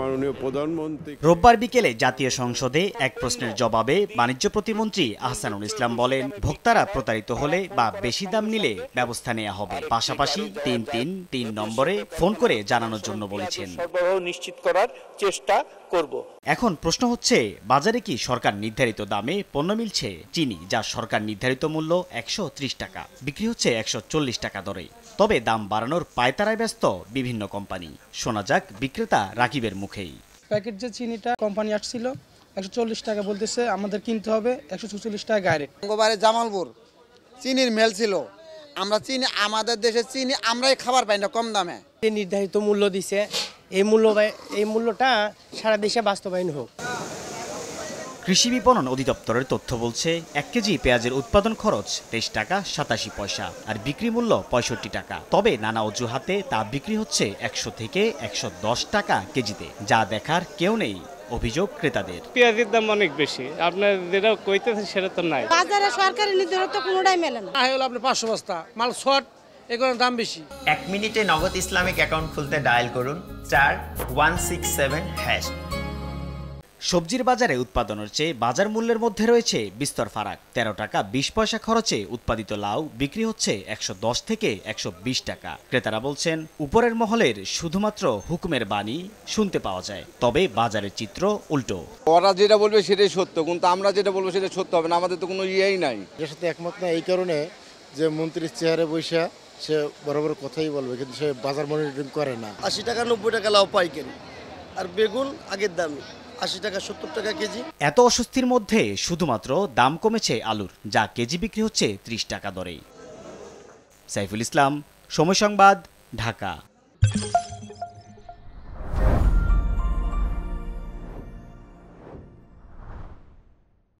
মাননীয় প্রধানমন্ত্রী রোববার বিকেলে জাতীয় সংসদে এক প্রশ্নের জবাবে বাণিজ্য প্রতিমন্ত্রী আহসানুল ইসলাম বলেন ভোক্তারা প্রতারিত হলে বা বেশি দাম নিলে ব্যবস্থা নেওয়া হবে। পাশাপাশি তিন তিন তিন নম্বরে ফোন করে জানানোর জন্য বলেছেন। নিশ্চিত করার চেষ্টা করব। এখন প্রশ্ন হচ্ছে বাজারে কি সরকার নির্ধারিত দামে পণ্য মিলছে? চিনি যার সরকার নির্ধারিত মূল্য একশো টাকা বিক্রি হচ্ছে একশো টাকা দরে। তবে দাম বাড়ানোর পায়তারায় ব্যস্ত বিভিন্ন কোম্পানি। শোনা যাক বিক্রেতা রাকিবের মুখেই। প্যাকেট যে চিনিটা কোম্পানি আসছিল একশো চল্লিশ টাকা বলতেছে আমাদের কিনতে হবে একশো চুচল্লিশ টাকা গাড়ি গঙ্গবারে জামালপুর চিনির মেল ছিল। আমরা চিনি আমাদের দেশে চিনি আমরাই খাবার পাই না কম দামে। নির্ধারিত মূল্য দিছে এই মূল্য এই মূল্যটা সারা দেশে বাস্তবায়ন হোক। কৃষি বিপণন অধিদপ্তরের তথ্য বলছে এক কেজি পেঁয়াজের উৎপাদন খরচ তেইশ টাকা সাতাশি পয়সা আর বিক্রি মূল্য পঁয়ষট্টি টাকা। তবে নানা অজুহাতে তা বিক্রি হচ্ছে একশো থেকে একশো দশ টাকা কেজিতে যা দেখার কেউ নেই অভিযোগ ক্রেতাদের। পেঁয়াজের দাম অনেক বেশি। আপনার যেটা কইতেছেন সেটা তো নাই। বাজারে সরকারি নির্ধারিত কোনোটাই মেলে না। হলো আপনার পাঁচশো বস্তা মাল শর্ট এগুলোর দাম বেশি। এক মিনিটে নগদ ইসলামিক অ্যাকাউন্ট খুলতে ডায়াল করুন চার ওয়ান সিক্স সেভেন হ্যাশ সবজির বাজারে উৎপাদনের চেয়ে বাজার মূল্যের মধ্যে রয়েছে বিস্তর ফারাক। তেরো টাকা বিশ পয়সা খরচে উৎপাদিত লাউ বিক্রি হচ্ছে একশো দশ থেকে একশো বিশ টাকা। ক্রেতারা বলছেন উপরের মহলের শুধুমাত্র হুকুমের বাণী শুনতে পাওয়া যায় তবে বাজারের চিত্র উল্টো। ওরা যেটা বলবে সেটাই সত্য কিন্তু আমরা যেটা বলব সেটা সত্য হবে না আমাদের তো কোনো ইয়েই নাই। এর সাথে একমত না এই কারণে যে মন্ত্রীর চেয়ারে বৈশা সে বড় কথাই বলবে কিন্তু সে বাজার মনিটরিং করে না। আশি টাকা নব্বই টাকা লাউ কেন আর বেগুন আগের দামে আশি টাকা সত্তর টাকা কেজি। এত অস্বস্তির মধ্যে শুধুমাত্র দাম কমেছে আলুর যা কেজি বিক্রি হচ্ছে ত্রিশ টাকা দরে। সাইফুল ইসলাম সময় সংবাদ ঢাকা।